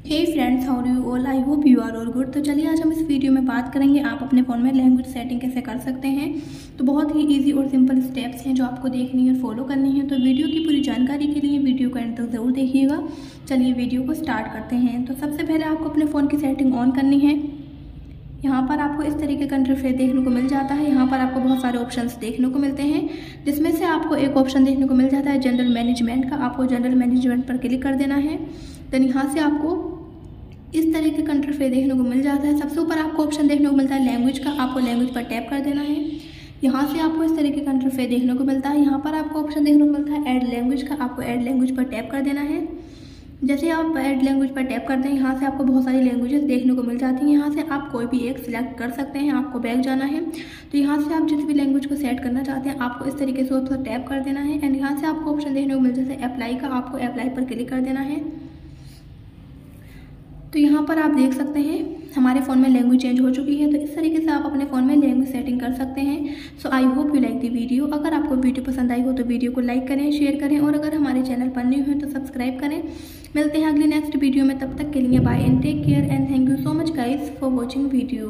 Hey friends how you all I hope you are all good तो चलिए आज हम इस वीडियो में बात करेंगे आप अपने फ़ोन में लैंग्वेज सेटिंग कैसे कर सकते हैं। तो बहुत ही इजी और सिंपल स्टेप्स हैं जो आपको देखनी है और फॉलो करनी है। तो वीडियो की पूरी जानकारी के लिए वीडियो का एंड तक ज़रूर देखिएगा। चलिए वीडियो को स्टार्ट करते हैं। तो सबसे पहले आपको अपने फ़ोन की सेटिंग ऑन करनी है। यहाँ पर आपको इस तरीके का इंटरफेस देखने को मिल जाता है। यहाँ पर आपको बहुत सारे ऑप्शंस देखने को मिलते हैं, जिसमें से आपको एक ऑप्शन देखने को मिल जाता है जनरल मैनेजमेंट का। आपको जनरल मैनेजमेंट पर क्लिक कर देना है। देन यहाँ से आपको इस तरीके का इंटरफेस देखने को मिल जाता है। सबसे ऊपर आपको ऑप्शन देखने को मिलता है लैंग्वेज का। आपको लैंग्वेज पर टैप कर देना है। यहाँ से आपको इस तरीके का इंटरफेस देखने को मिलता है। यहाँ पर आपको ऑप्शन देखने को मिलता है ऐड लैंग्वेज का। आपको ऐड लैंग्वेज पर टैप कर देना है। जैसे आप ऐड लैंग्वेज पर टैप करते हैं, यहाँ से आपको बहुत सारी लैंग्वेजेस देखने को मिल जाती हैं। यहाँ से आप कोई भी एक सिलेक्ट कर सकते हैं, आपको बैक जाना है। तो यहाँ से आप जिस भी लैंग्वेज को सेट करना चाहते हैं, आपको इस तरीके से उस टैप कर देना है। एंड यहाँ से आपको ऑप्शन देखने को मिल जैसे अप्लाई का, आपको अप्लाई पर क्लिक कर देना है। तो यहाँ पर आप देख सकते हैं, हमारे फ़ोन में लैंग्वेज चेंज हो चुकी है। तो इस तरीके से आप अपने फ़ोन में लैंग्वेज सेटिंग कर सकते हैं। So I hope you like the video अगर आपको वीडियो पसंद आई हो तो वीडियो को लाइक करें शेयर करें। और अगर हमारे चैनल पर न्यू हैं तो सब्सक्राइब करें। मिलते हैं अगले नेक्स्ट वीडियो में, तब तक के लिए bye and take care and thank you so much guys for watching video